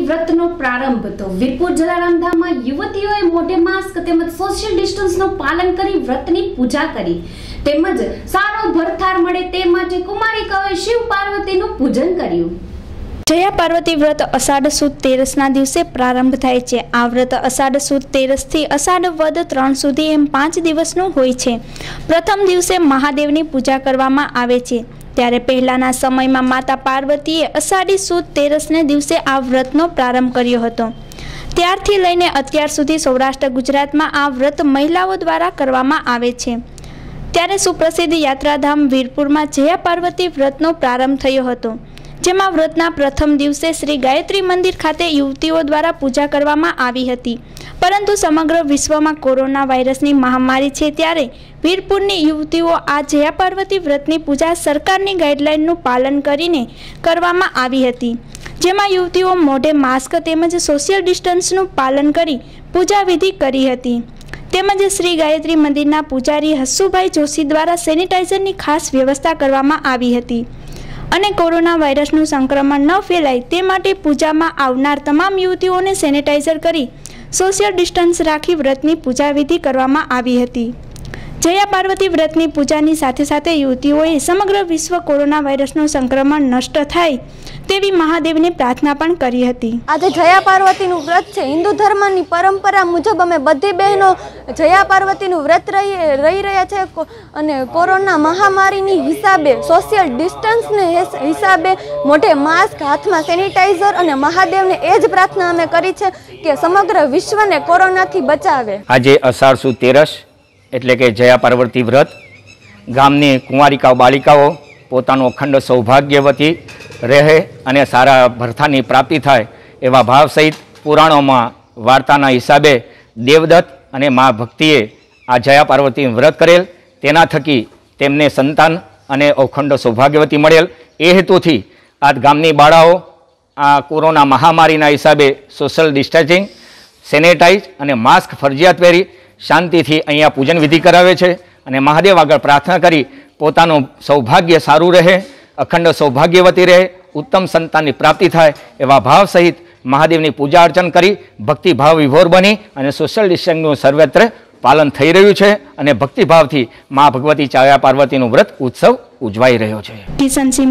પ્રારંભ તો વીરપુર જલારામ ધામમાં યુવતીઓએ મોઢે માસ્ક તેમજ સોશિયલ ડિસ્ટન્સનું પાલન કરી વ્રતની પૂજા કરી. તેમજ સારો ભરથાર મળે તે માટે કુમારિકાઓએ શિવ પાર્વતીનું પૂજન કર્યું. જયા પાર્વતી વ્રત અષાઢ સુદ તેરસના દિવસે પ્રારંભ થાય છે. આ વ્રત અષાઢ સુદ તેરસથી અષાઢ વદ ત્રણ સુધી એમ પાંચ દિવસનું હોય છે. પ્રથમ દિવસે મહાદેવની પૂજા કરવામાં આવે છે. ત્યારે પહેલાંના સમયમાં માતા પાર્વતીએ અષાઢી સુદ તેરસને દિવસે આ વ્રતનો પ્રારંભ કર્યો હતો. ત્યારથી લઈને અત્યાર સુધી સૌરાષ્ટ્ર ગુજરાતમાં આ વ્રત મહિલાઓ દ્વારા કરવામાં આવે છે. ત્યારે સુપ્રસિદ્ધ યાત્રાધામ વીરપુરમાં જયા પાર્વતી વ્રતનો પ્રારંભ થયો હતો, જેમાં વ્રતના પ્રથમ દિવસે શ્રી ગાયત્રી મંદિર ખાતે યુવતીઓ દ્વારા પૂજા કરવામાં આવી હતી. પરંતુ સમગ્ર વિશ્વમાં કોરોના વાયરસની મહામારી છે ત્યારે વીરપુરની યુવતીઓ આ જયા પાર્વતી વ્રતની પૂજા સરકારની ગાઈડલાઇનનું પાલન કરીને કરવામાં આવી હતી. જેમાં યુવતીઓ મોઢે માસ્ક તેમજ સોશિયલ ડિસ્ટન્સનું પાલન કરી પૂજા વિધિ કરી હતી. તેમજ શ્રી ગાયત્રી મંદિરના પૂજારી હસુભાઈ જોશી દ્વારા સેનિટાઈઝરની ખાસ વ્યવસ્થા કરવામાં આવી હતી. અને કોરોના વાયરસનું સંક્રમણ ન ફેલાય તે માટે પૂજામાં આવનાર તમામ યુવતીઓને સેનિટાઈઝર કરી સોશિયલ ડિસ્ટન્સ રાખી વ્રતની પૂજાવિધિ કરવામાં આવી હતી. જયા પાર્વતી વ્રતની પૂજાની સાથે સાથે યુવતીઓએ સમગ્ર વિશ્વ કોરોના વાયરસનું સંક્રમણ નષ્ટ થાય તેવી મહાદેવને પ્રાર્થના પણ કરી હતી. આજે જયા પાર્વતીનું વ્રત છે. હિન્દુ ધર્મની પરંપરા મુજબ અમે બધી બહેનો જયા પાર્વતીનું વ્રત રહી રહી રહ્યા છે. અને કોરોના મહામારીની હિસાબે સોશિયલ ડિસ્ટન્સને હિસાબે મોઢે માસ્ક હાથમાં સેનિટાઈઝર અને મહાદેવને એ જ પ્રાર્થના અમે કરી છે કે સમગ્ર વિશ્વને કોરોનાથી બચાવે. આજે અષાઢ સુ તેરસ એટલે કે જયા પાર્વતી વ્રત, ગામની કુંવારિકાઓ, બાલિકાઓ પોતાનું અખંડ સૌભાગ્યવતી રહે અને સારા ભરથાની પ્રાપ્તિ થાય એવા ભાવ સહિત પુરાણોમાં વાર્તાના હિસાબે દેવદત્ત અને મા ભક્તિએ આ જયા પાર્વતી વ્રત કરેલ. તેના થકી તેમને સંતાન અને અખંડ સૌભાગ્યવતી મળેલ. એ હેતુથી આ ગામની બાળાઓ આ કોરોના મહામારીના હિસાબે સોશિયલ ડિસ્ટન્સિંગ સેનેટાઈઝ અને માસ્ક ફરજિયાત પહેરી શાંતિથી અહીંયા પૂજન વિધિ કરાવે છે અને મહાદેવ આગળ પ્રાર્થના કરી પોતાનું સૌભાગ્ય સારું રહે, અખંડ સૌભાગ્યવતી રહે, ઉત્તમ સંતાનની પ્રાપ્તિ થાય એવા ભાવ સહિત મહાદેવની પૂજા અર્ચન કરી ભક્તિભાવ વિભોર બની અને સોશિયલ ડિસ્ટન્સનું સર્વત્ર પાલન થઈ રહ્યું છે અને ભક્તિભાવથી મા ભગવતી ચાયા પાર્વતીનું વ્રત ઉત્સવ ઉજવાઈ રહ્યો છે. કિશન સિંહ